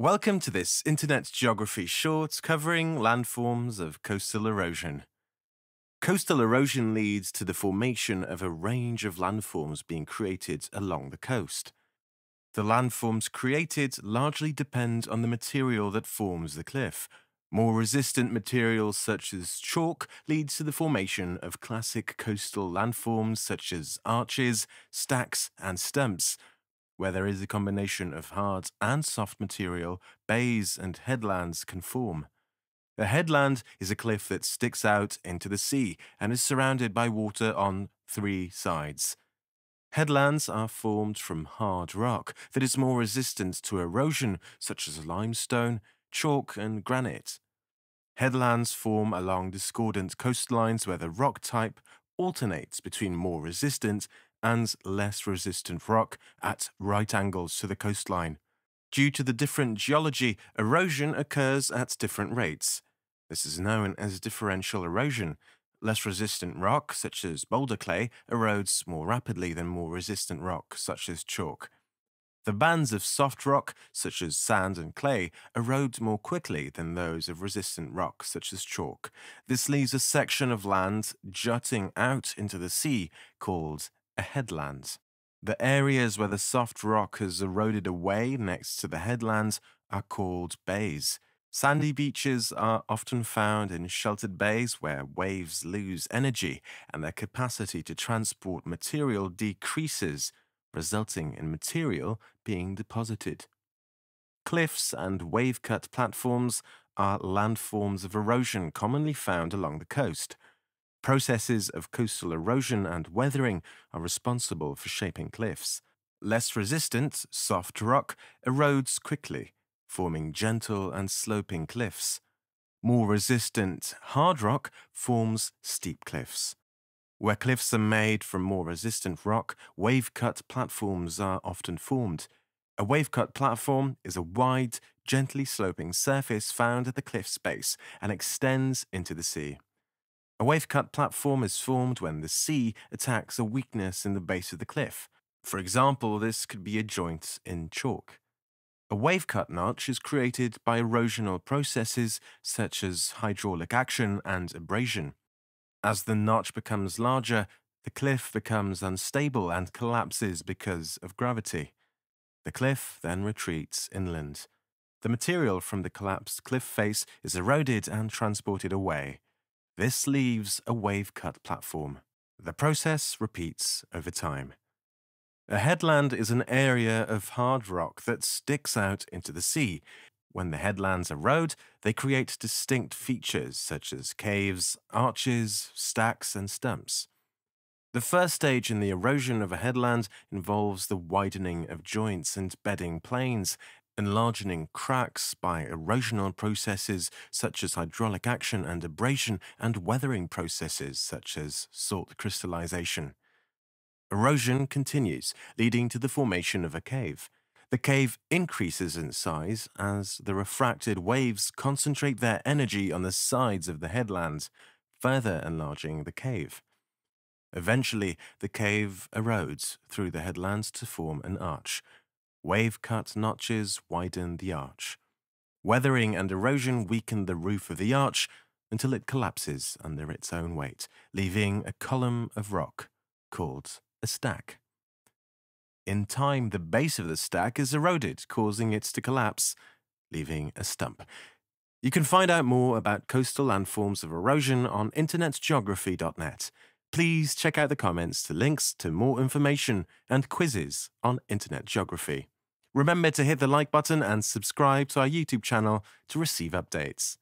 Welcome to this Internet Geography short covering landforms of coastal erosion. Coastal erosion leads to the formation of a range of landforms being created along the coast. The landforms created largely depend on the material that forms the cliff. More resistant materials such as chalk leads to the formation of classic coastal landforms such as arches, stacks, and stumps, where there is a combination of hard and soft material, bays and headlands can form. A headland is a cliff that sticks out into the sea and is surrounded by water on three sides. Headlands are formed from hard rock that is more resistant to erosion, such as limestone, chalk, and granite. Headlands form along discordant coastlines where the rock type alternates between more resistant and less resistant rock at right angles to the coastline. Due to the different geology, erosion occurs at different rates. This is known as differential erosion. Less resistant rock, such as boulder clay, erodes more rapidly than more resistant rock, such as chalk. The bands of soft rock, such as sand and clay, erode more quickly than those of resistant rock, such as chalk. This leaves a section of land jutting out into the sea called a headland. The areas where the soft rock has eroded away next to the headlands are called bays. Hmm. Sandy beaches are often found in sheltered bays where waves lose energy and their capacity to transport material decreases, resulting in material being deposited. Cliffs and wave cut platforms are landforms of erosion commonly found along the coast. Processes of coastal erosion and weathering are responsible for shaping cliffs. Less resistant, soft rock erodes quickly, forming gentle and sloping cliffs. More resistant, hard rock forms steep cliffs. Where cliffs are made from more resistant rock, wave-cut platforms are often formed. A wave-cut platform is a wide, gently sloping surface found at the cliff's base and extends into the sea. A wave-cut platform is formed when the sea attacks a weakness in the base of the cliff. For example, this could be a joint in chalk. A wave-cut notch is created by erosional processes such as hydraulic action and abrasion. As the notch becomes larger, the cliff becomes unstable and collapses because of gravity. The cliff then retreats inland. The material from the collapsed cliff face is eroded and transported away. This leaves a wave-cut platform. The process repeats over time. A headland is an area of hard rock that sticks out into the sea. When the headlands erode, they create distinct features such as caves, arches, stacks, and stumps. The first stage in the erosion of a headland involves the widening of joints and bedding planes, enlarging cracks by erosional processes such as hydraulic action and abrasion, and weathering processes such as salt crystallization. Erosion continues, leading to the formation of a cave. The cave increases in size as the refracted waves concentrate their energy on the sides of the headlands, further enlarging the cave. Eventually, the cave erodes through the headlands to form an arch, Wave-cut notches widen the arch. Weathering and erosion weaken the roof of the arch until it collapses under its own weight, leaving a column of rock called a stack. In time, the base of the stack is eroded, causing it to collapse, leaving a stump. You can find out more about coastal landforms of erosion on internetgeography.net. Please check out the comments to links to more information and quizzes on Internet Geography. Remember to hit the like button and subscribe to our YouTube channel to receive updates.